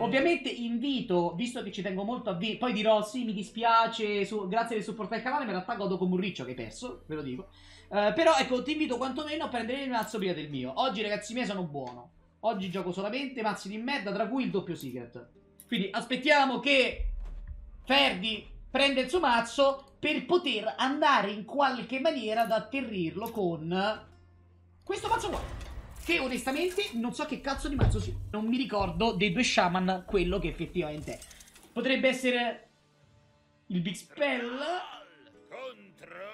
Ovviamente invito, visto che ci tengo molto a vi- poi dirò sì, mi dispiace, su- grazie del supporto al canale, in realtà godo come un riccio che hai perso, ve lo dico. Eh, però ecco, ti invito quantomeno a prendere il mazzo prima del mio. Oggi ragazzi miei sono buono. Oggi gioco solamente mazzi di merda, tra cui il doppio secret. Quindi aspettiamo che Ferdi prenda il suo mazzo per poter andare in qualche maniera ad atterrirlo con questo mazzo qua. Che onestamente non so che cazzo di mazzo sia. Non mi ricordo dei due shaman quello che effettivamente è. Potrebbe essere il Big Spell. contro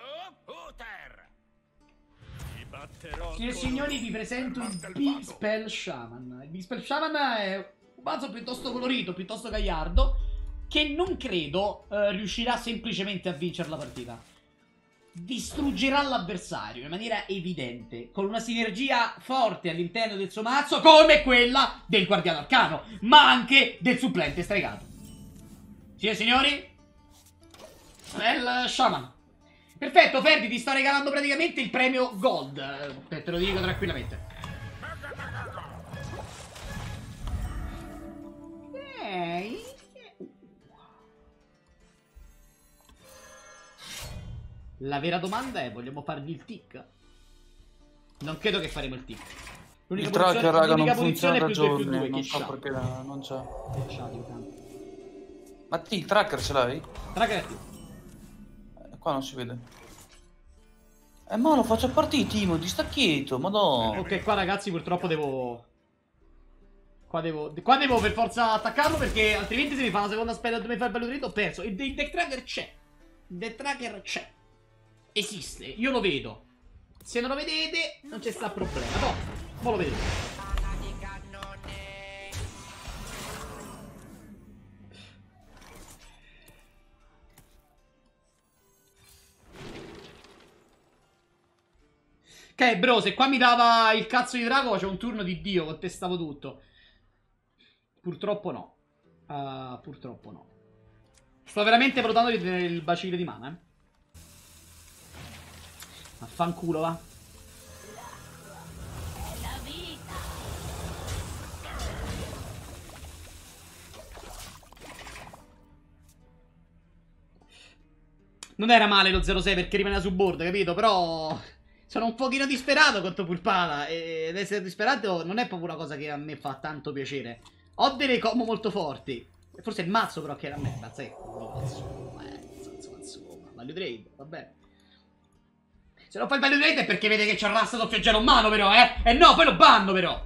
batterò Signore e signori, vi presento il Big. Spell Shaman. Il Big Spell Shaman è un mazzo piuttosto colorito, piuttosto gagliardo, che non credo eh, riuscirà semplicemente a vincere la partita. Distruggerà l'avversario in maniera evidente, con una sinergia forte all'interno del suo mazzo, come quella del Guardiano Arcano, ma anche del supplente stregato. E signori, Spell Shaman. Perfetto, Ferdi, ti sto regalando praticamente il premio Gold. eh, Te lo dico tranquillamente. Ok. La vera domanda è, vogliamo fargli il tic? Non credo che faremo il tic. L'unica Il tracker, raga, non funziona da è più 2 più giorni. 2, Non so perché non c'è. Che scià, di tanto. Ma ti, il tracker ce l'hai? Tracker attivo. Eh, Qua non si vede. Eh ma lo faccio partire, Timo, di stacchietto, madonna. Ok, qua ragazzi purtroppo devo... Qua devo... Qua devo per forza attaccarlo perché altrimenti se mi fa una seconda spella dove fa il bello dritto ho perso. Il, il deck tracker c'è. Il deck tracker c'è. Esiste, io lo vedo. Se non lo vedete non c'è sta problema. No, mo lo vedete. Ok, bro, se qua mi dava il cazzo di drago, c'è un turno di Dio, contestavo tutto. Purtroppo no. Ah, purtroppo no. Sto veramente valutando di tenere il bacile di mana, eh. Affanculo, va. Non era male lo 0-6 perché rimaneva su board, capito? Però sono un pochino disperato contro Pulpana e ed essere disperato non è proprio una cosa che a me fa tanto piacere. Ho delle combo molto forti. Forse il mazzo però che era a me, insomma, eh, insomma, insomma, value trade, va bene. Se non fai il trade è perché vede che c'è il rasta doppio gelo in mano però, eh? E no, poi lo banno però.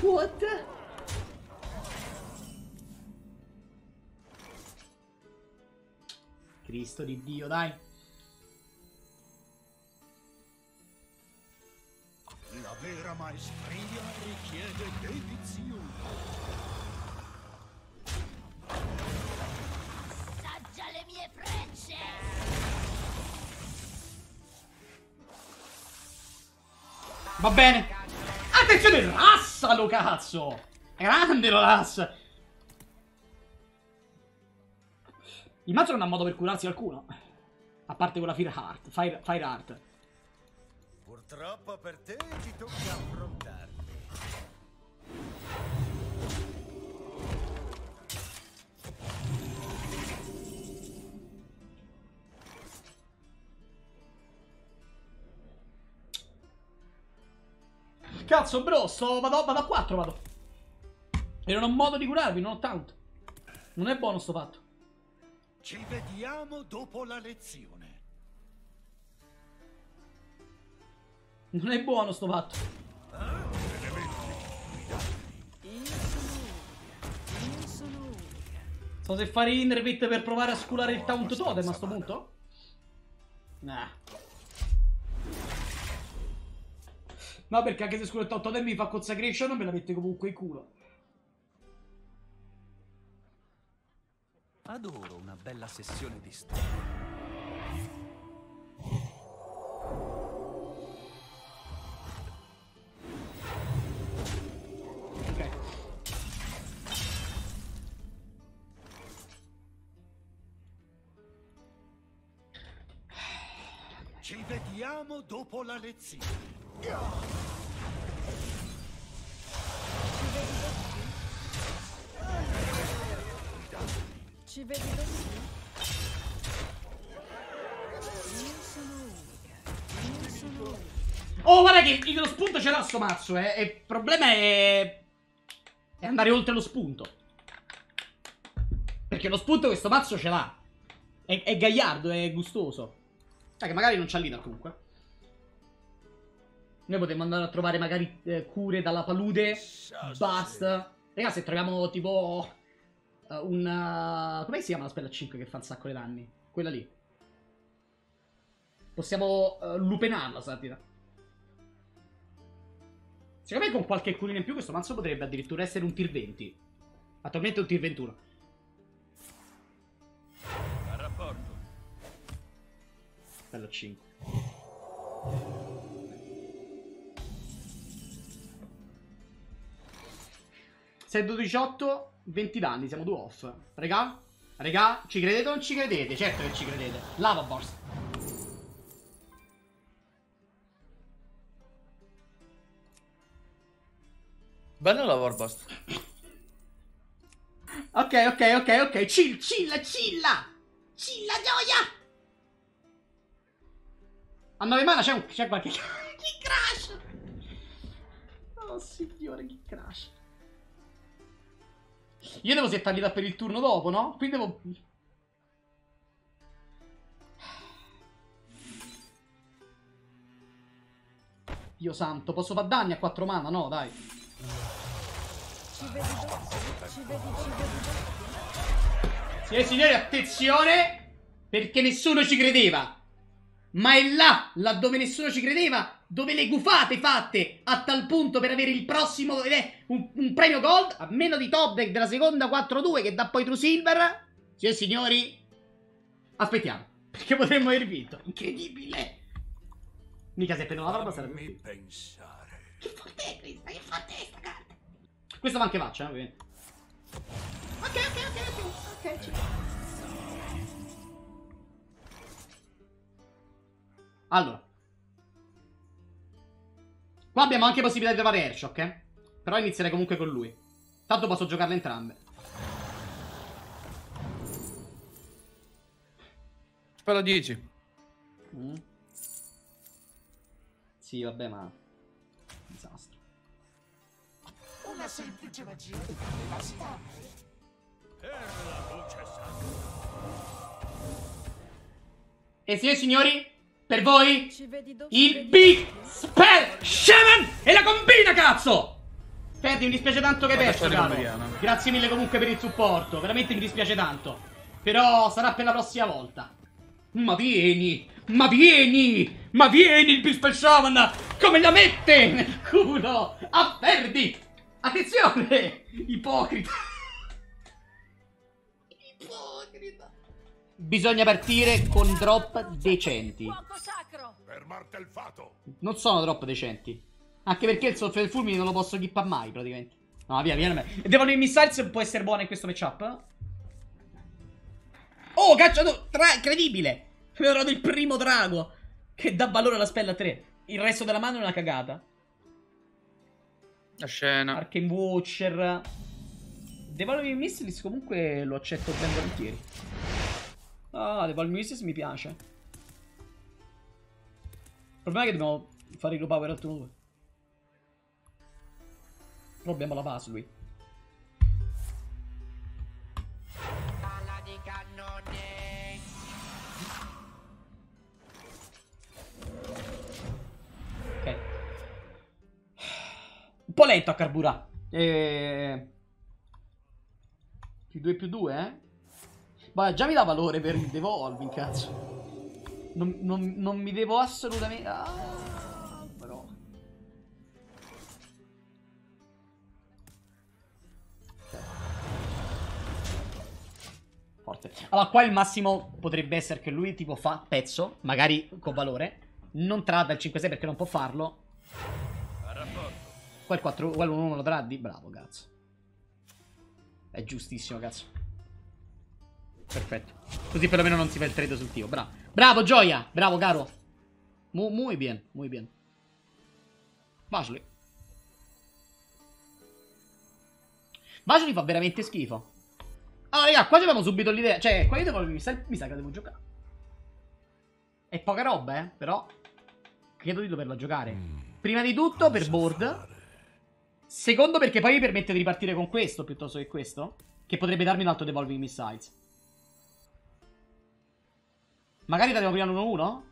What? Cristo di Dio, dai. La vera maestria richiede dedizione. Va bene. Attenzione, rassalo, cazzo. Grande lo Rass. Il mazzo non ha modo per curarsi alcuno. A parte quella Fire Heart. Fire, Fire Heart. Purtroppo per te ti tocca affrontarmi. Cazzo, bro, sto, vado, vado a 4, vado. E non ho modo di curarvi, non ho tanto. Non è buono sto fatto. Ci vediamo dopo la lezione. Non è buono sto fatto. So se fare Innervit per provare a sculare il Taunt Totem a sto punto? Nah. No, perché anche se Taunt Totem mi fa Consecration, me la mette comunque in culo. Adoro una bella sessione di storia. Ok. Ci vediamo dopo la lezione. Ci vedi così? Io sono unica. Io sono unica. Oh, guarda che lo spunto ce l'ha sto mazzo, eh. Il problema è... È andare oltre lo spunto. Perché lo spunto questo mazzo ce l'ha. È, è gagliardo, è gustoso. Dai, che magari non c'ha leader comunque. Noi potremmo andare a trovare magari eh, cure dalla palude. Basta. Raga, se troviamo tipo... eh, una... Come si chiama la spella 5 che fa un sacco di danni? Quella lì. Possiamo eh, lupenarla, Satira. Secondo me con qualche curina in più questo mazzo potrebbe addirittura essere un tier 20. Attualmente è un tier 21. A rapporto. Bello 5. Sei 18, 20 danni, siamo due off. Regà? Regà? Ci credete o non ci credete? Certo che ci credete. Lava Burst. Bello la Warbust. Ok, ok, ok, ok. Chill, chilla, chilla. Chilla, gioia. A 9 mana c'è, un, c'è qualche... chi crash? Oh signore, chi crash? Io devo settarli da per il turno dopo, no? Quindi devo... Dio santo, posso far danni a 4 mana? No, dai. Ci e signori, attenzione! Perché nessuno ci credeva. Ma è là, laddove nessuno ci credeva, dove le gufate fatte a tal punto per avere il prossimo eh, un, un premio gold, a meno di top deck della seconda 4-2 che dà poi True Silver. E signori, aspettiamo, perché potremmo aver vinto. Incredibile! Mica se prendo la barba sarebbe... Fammi pensare. Che forte è questa? Che forte è sta carta? Questo va anche faccia, eh, ovviamente. Ok, ok, ok, ok. Ok, ci- Allora. Qua abbiamo anche possibilità di trovare Airshock, eh. Però inizierei comunque con lui. Tanto posso giocarle entrambe. Spero 10. Mm. Sì, vabbè, ma... Disastro. Una semplice magia bastare. Per la luce sacra. E signori e signori, per voi il Big Spell Shaman e la combina, cazzo! Ferdi, mi dispiace tanto che hai perso, caro. Grazie mille comunque per il supporto. Veramente mi dispiace tanto. Però sarà per la prossima volta. Ma vieni! Ma vieni! Ma vieni il Big Spell Shaman! Come la mette nel culo a Ferdi! Attenzione! Ipocrita! Bisogna partire con drop decenti. Non sono troppo decenti. Anche perché il soffio del fulmine non lo posso equipare mai, praticamente. No, via, via. via. E devono il missiles può essere buono in questo matchup? Oh, cacciato! Tra incredibile! Mi ho trovato il primo drago che dà valore alla spella 3. Il resto della mano è una cagata. La scena. Arcane Watcher. Devolving Missiles comunque lo accetto ben volentieri. Ah, Devolving Missiles mi piace. Il problema è che dobbiamo fare il power al turno 2. Però abbiamo la base lui. Palla di cannone. Ok. Un po' lento a carburare. E... Più 2 più 2, eh? Ma già mi dà valore per il devolving, cazzo. Non, non- non mi devo assolutamente... Ah, però... Forte. Allora, qua il massimo potrebbe essere che lui tipo fa pezzo, magari con valore. Non tratta il 5-6 perché non può farlo. Qua il 4, qua l'1 lo darà di bravo, cazzo. È giustissimo, cazzo. Perfetto. Così perlomeno non si fa il trade sul tio. Bravo. Bravo, Gioia. Bravo, caro. Mu- muy bien, muy bien. Basley. Basley fa veramente schifo. Allora, raga, qua abbiamo subito l'idea. Cioè, qua io devo. Mi sa, mi sa che devo giocare. È poca roba, eh. Però. Credo di doverla giocare. Prima di tutto per board. Secondo perché poi mi permette di ripartire con questo piuttosto che questo. Che potrebbe darmi un altro Devolving Missiles. Magari tagliamo prima l'1-1?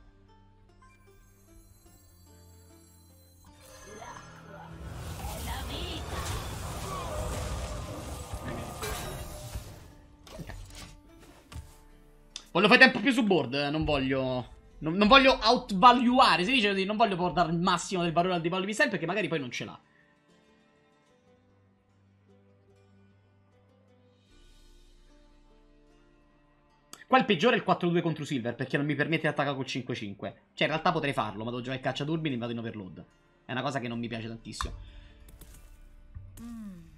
Voglio fare tempo più su board, eh, non voglio... Non, non voglio outvaluare, si dice così, non voglio portare il massimo del valore al Devolving Missile perché magari poi non ce l'ha. Qua il peggiore è il 4-2 contro Silver perché non mi permette di attaccare col 5-5. Cioè, in realtà potrei farlo, ma devo giocare caccia turbini e vado in overload. È una cosa che non mi piace tantissimo.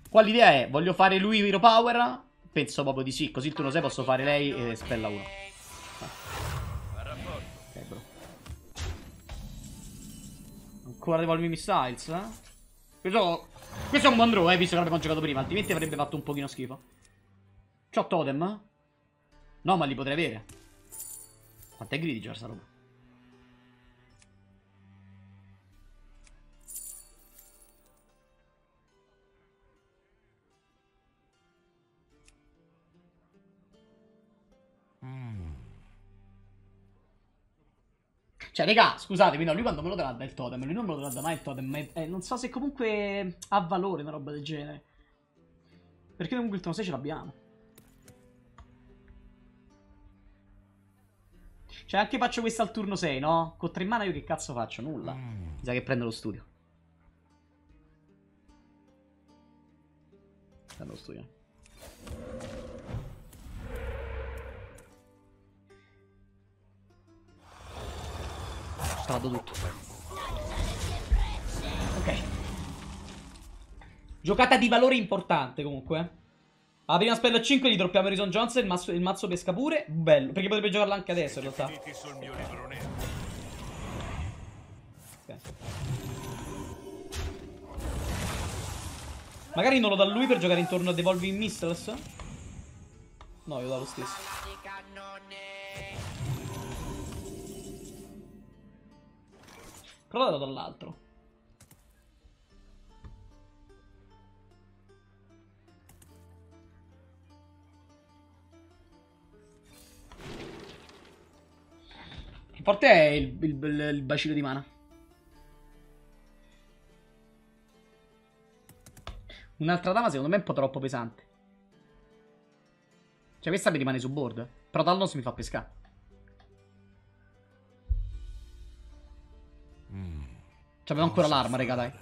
Qua l'idea è, voglio fare lui Hero Power? Penso proprio di sì, così il turno 6 posso fare lei e spella 1. Ok, bro. Ancora Devolving Missiles, eh? Questo, questo è un buon eh, visto che l'abbiamo giocato prima, altrimenti avrebbe fatto un pochino schifo. C'ho totem? No, ma li potrei avere. Quanto è già sta roba? Cioè, raga, scusatemi, no, lui quando me lo tradda il totem, lui non me lo tradda mai il totem, ma è- non so se comunque ha valore una roba del genere. Perché comunque il turno 6 ce l'abbiamo. Cioè, anche faccio questa al turno 6, no? Con 3 in mana io che cazzo faccio? Nulla. Mi sa che prendo lo studio. Prendo lo studio. Strado tutto. Ok. Giocata di valore importante comunque. Eh. La prima spell a 5 gli droppiamo Harrison Jones il, mazzo- il mazzo pesca pure. Bello, perché potrebbe giocarla anche adesso in realtà. Finiti sul mio libro nero. Ok. Magari non lo dà lui per giocare intorno a Devolving Missiles? No, io do lo stesso. Però lo do dall'altro. Forte è il, il- il- bacino di mana. Un'altra dama secondo me è un po' troppo pesante. Cioè questa mi rimane su board. Però Talnos mi fa pescare. Cioè abbiamo ancora l'arma, raga, dai.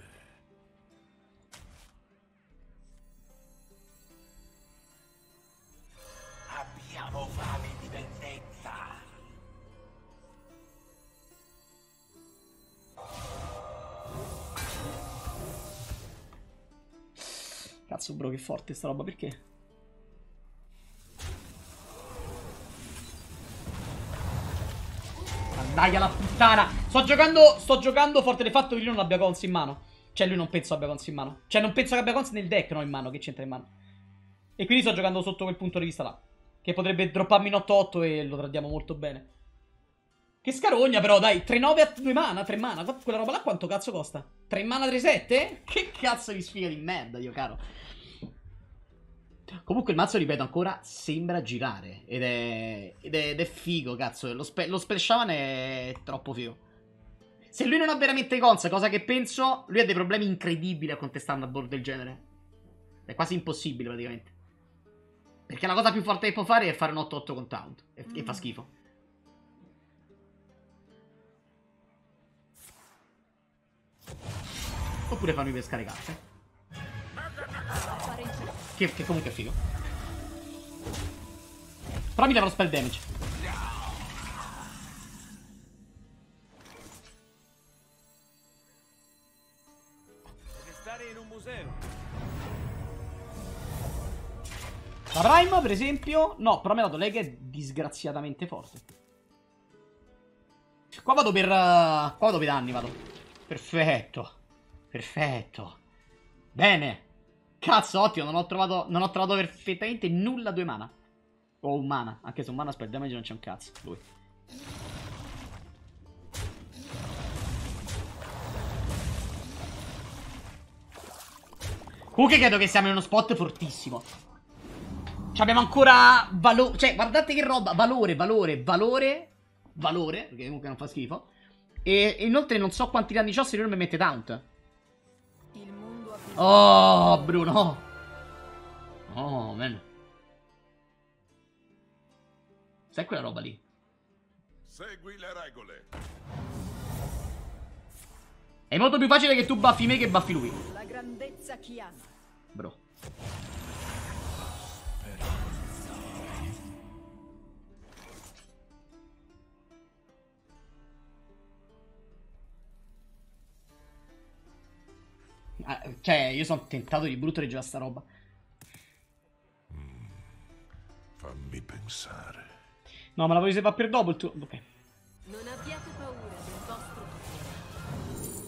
Cazzo, bro, che forte sta roba, perché? Dai alla puttana! Sto giocando, sto giocando forte del fatto che lui non abbia cons in mano. Cioè, lui non penso abbia cons in mano. Cioè, non penso che abbia cons nel deck, no, in mano, che c'entra in mano. E quindi sto giocando sotto quel punto di vista là. Che potrebbe dropparmi in 8-8 e lo tradiamo molto bene. Che scarogna, però, dai. 3-9 a 2 mana, 3 mana. Quella roba là quanto cazzo costa? 3 mana 3-7? Che cazzo di sfiga di merda, io caro. Comunque il mazzo, ripeto ancora, sembra girare. Ed è, ed è, ed è figo, cazzo. Lo, spe, lo spell shaman è troppo figo. Se lui non ha veramente cons, cosa che penso, lui ha dei problemi incredibili a contestare una board del genere. È quasi impossibile, praticamente. Perché la cosa più forte che può fare è fare un 8-8 con taunt. E, e fa schifo. Oppure farmi pescare carte. Che, che comunque è figo. Però mi leva lo spell damage. Deve stare in un museo. La Prime, per esempio. No, però mi ha dato lei che è disgraziatamente forte. Qua vado per... uh, Qua vado per danni, vado. Perfetto. Perfetto. Bene. Cazzo, ottimo, non ho trovato, non ho trovato perfettamente nulla due mana. O un mana, anche se un mana spell damage non c'è un cazzo, lui. Comunque credo che siamo in uno spot fortissimo. Abbiamo ancora valore, cioè guardate che roba, valore, valore, valore, valore, perché comunque non fa schifo. E inoltre non so quanti danni ho se lui non mi mette taunt. Oh, Bruno. Oh, man. Sai quella roba lì? Segui le regole. È molto più facile che tu buffi me che buffi lui. la grandezza chiama. Bro. Cioè, io sono tentato di brutto di giocare a sta roba. Fammi pensare. No, ma la voglio se va per dopo il tuo... Ok. Non abbiate paura del vostro potere.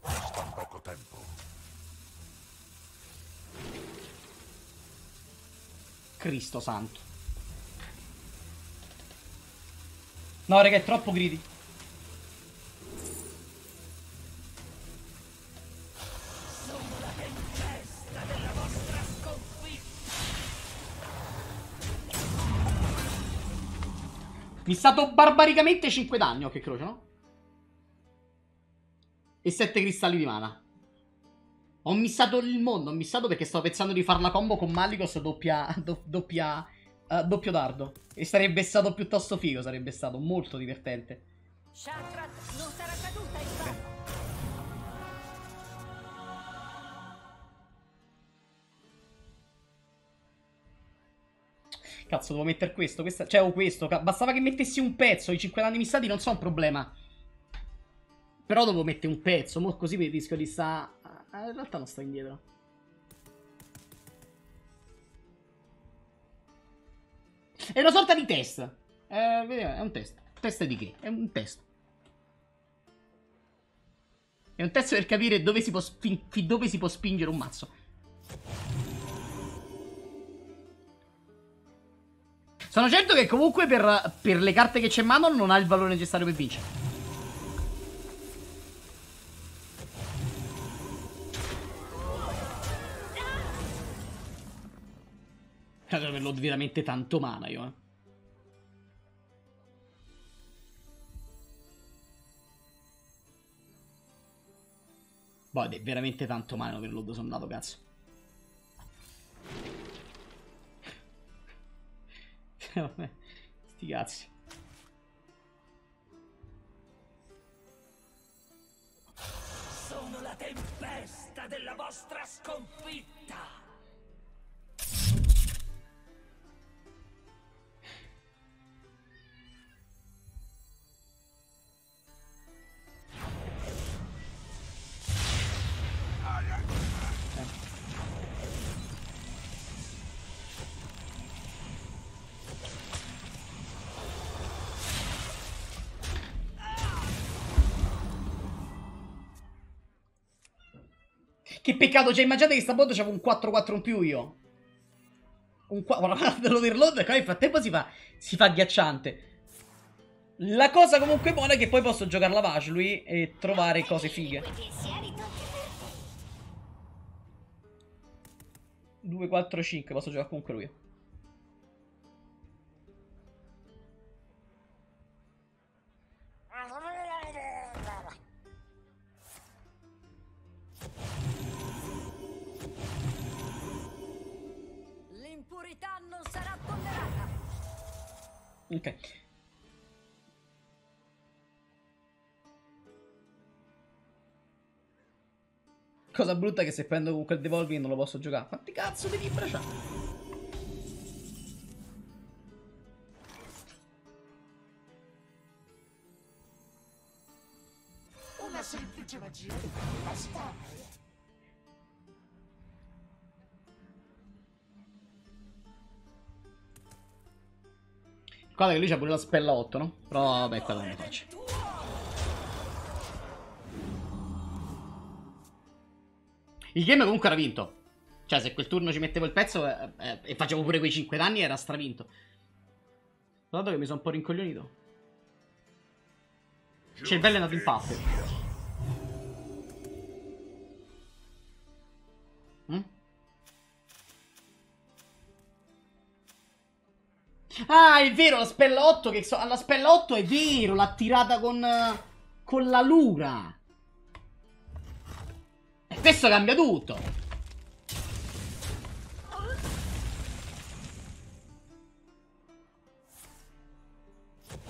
Basta poco tempo. Cristo santo. No, raga, è troppo greedy. Mi è stato barbaricamente 5 danni, occhio e croce, no? E 7 cristalli di mana. Ho missato il mondo, ho missato perché stavo pensando di fare la combo con Malicos doppia, do- doppia, eh, doppio dardo. E sarebbe stato piuttosto figo, sarebbe stato molto divertente. Shakrat non sarà caduta in Cazzo, devo mettere questo, questa, cioè o questo. Bastava che mettessi un pezzo, i 5 danni missati non sono un problema. Però devo mettere un pezzo, mo così mi rischio di sta... ah, in realtà non sto indietro. È una sorta di test. Eh, vediamo, è un test. Test di che? È un test. È un test per capire dove si può, dove si può spingere un mazzo. Sono certo che comunque per, per le carte che c'è in mano non ha il valore necessario per vincere. Devo averlo veramente tanto mana io, eh. Boh, è veramente tanto mana per l'Odo sondato, cazzo. Vabbè, sti cazzi. Sono la tempesta della vostra sconfitta! Peccato, cioè immaginate che sta bot c'avevo un 4-4 in più io. Un 4, guarda l'overload, qua nel frattempo si fa, si fa ghiacciante. La cosa comunque buona è che poi posso giocare la Vash lui e trovare cose fighe. 2, 4, 5, posso giocare comunque lui. L'impurità non sarà tollerata. Ok. Cosa brutta è che se prendo comunque il devolving non lo posso giocare. Quanti cazzo devi bracciare? Una semplice magia dovrebbe Guarda che lui c'ha pure la spella 8, no? Però vabbè, quella non la faccio. Il game comunque era vinto. Cioè, se quel turno ci mettevo il pezzo eh, eh, e facevo pure quei 5 danni, era stravinto. Dato che mi sono un po' rincoglionito. Cervello è andato in pappe. Ah, è vero, la spella 8 che so, alla spella 8 è vero, l'ha tirata con con la lura. E questo cambia tutto.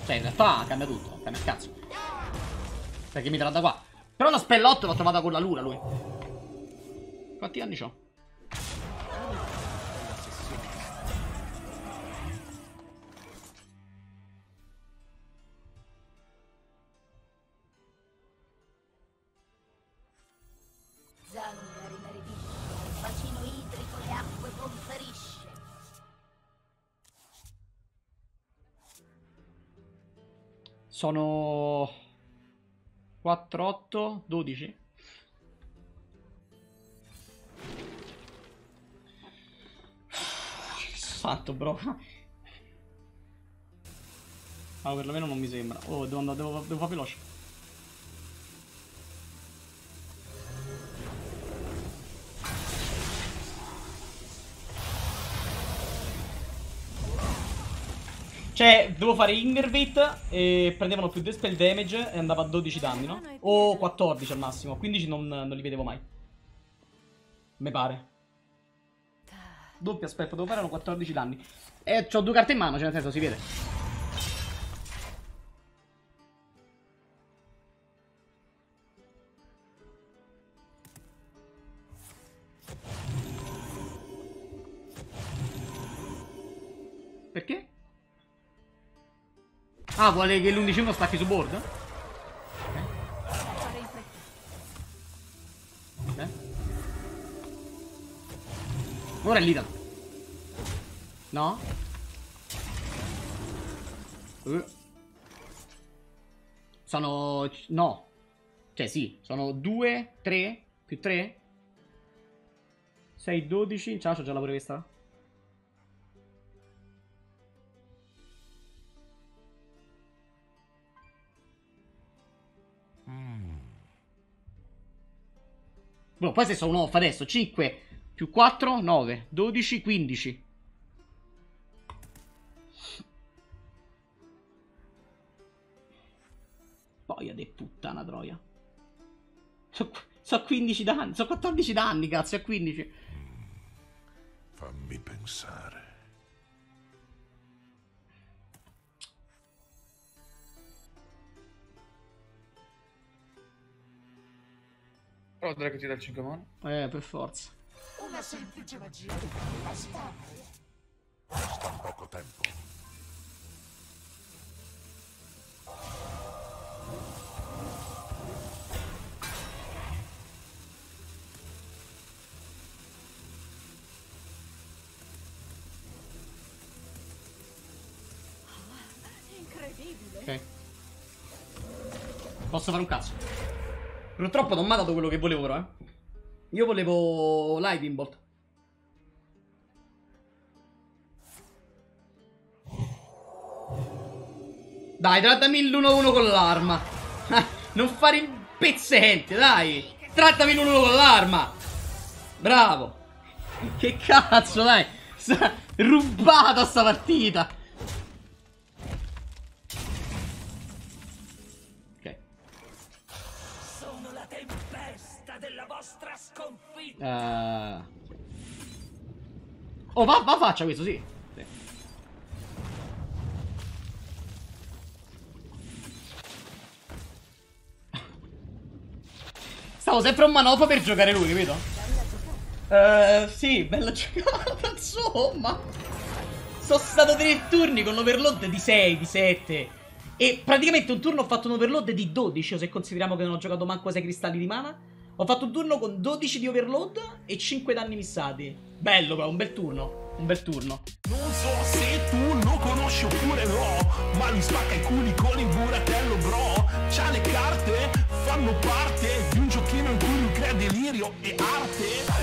Cioè, in realtà cambia tutto, cambia cazzo. Perché mi da qua. Però la spella 8 l'ho trovata con la lura lui. Quanti anni c'ho? Sono 4, 8, 12. Santo, bro. Ah, perlomeno non mi sembra. Oh, devo andare, devo, devo fare veloce. Cioè, devo fare Innervate e prendevano più Dispel Damage e andava a 12 danni, no? O 14 al massimo, 15 non, non li vedevo mai. Me pare. Doppio aspetto, devo fare erano 14 danni. E ho due carte in mano, cioè nel senso si vede. Perché? Ah, vuole che l'11 stacchi su board? Fare in fretta. Ok. Ora è da. No? Eh. Sono... No. Cioè sì, sono 2, 3, più 3. 6, 12. Ciao, c'ho già la pure Boh, poi se sono off adesso 5 più 4, 9, 12, 15. Boia de puttana troia. So, so 15 danni, so 14 danni, cazzo, a 15. Fammi pensare. Però direi che ti dà il 5 mani. Eh, per forza. Una semplice magia basta. Basta poco tempo. Incredibile. Ok. Posso fare un cazzo. Purtroppo non mi ha dato quello che volevo, però, eh. Io volevo Lightning Bolt. Dai, trattami l'1-1 con l'arma. Non fare il pezzente, dai. Trattami l'1-1 con l'arma. Bravo. Che cazzo, dai. Rubata sta partita. Eh. Oh, va, va faccia questo, sì. Stavo sempre un manopo per giocare lui, capito? Eh, sì, bella giocata, insomma. Sono stato tre turni con l'overload di 6, di 7. E praticamente un turno ho fatto un overload di 12, se consideriamo che non ho giocato manco 6 cristalli di mana. Ho fatto un turno con 12 di overload e 5 danni missati. Bello, però, un bel turno. Un bel turno. Non so se tu lo conosci oppure no, ma lui spacca i culi con il buratello bro. C'ha le carte, fanno parte di un giochino in cui lui crede delirio e arte